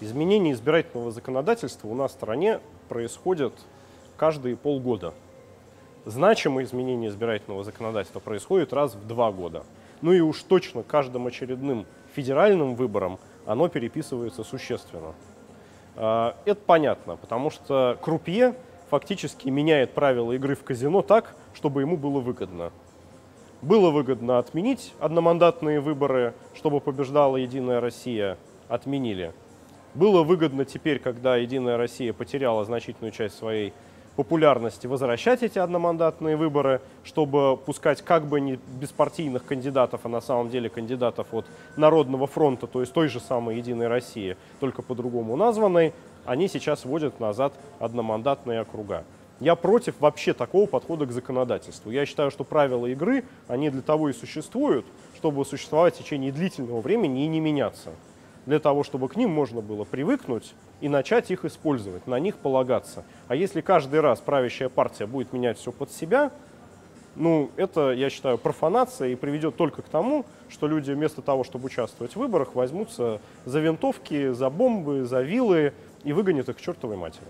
Изменение избирательного законодательства у нас в стране происходят каждые полгода. Значимые изменения избирательного законодательства происходят раз в два года. Ну и уж точно каждым очередным федеральным выбором оно переписывается существенно. А, это понятно, потому что крупье фактически меняет правила игры в казино так, чтобы ему было выгодно. Было выгодно отменить одномандатные выборы, чтобы побеждала Единая Россия, отменили. Было выгодно теперь, когда Единая Россия потеряла значительную часть своей популярности, возвращать эти одномандатные выборы, чтобы пускать как бы не беспартийных кандидатов, а на самом деле кандидатов от Народного фронта, то есть той же самой Единой России, только по-другому названной, они сейчас вводят назад одномандатные округа. Я против вообще такого подхода к законодательству. Я считаю, что правила игры, они для того и существуют, чтобы существовать в течение длительного времени и не меняться. Для того, чтобы к ним можно было привыкнуть и начать их использовать, на них полагаться. А если каждый раз правящая партия будет менять все под себя, ну, это, я считаю, профанация и приведет только к тому, что люди вместо того, чтобы участвовать в выборах, возьмутся за винтовки, за бомбы, за вилы и выгонят их к чертовой матери.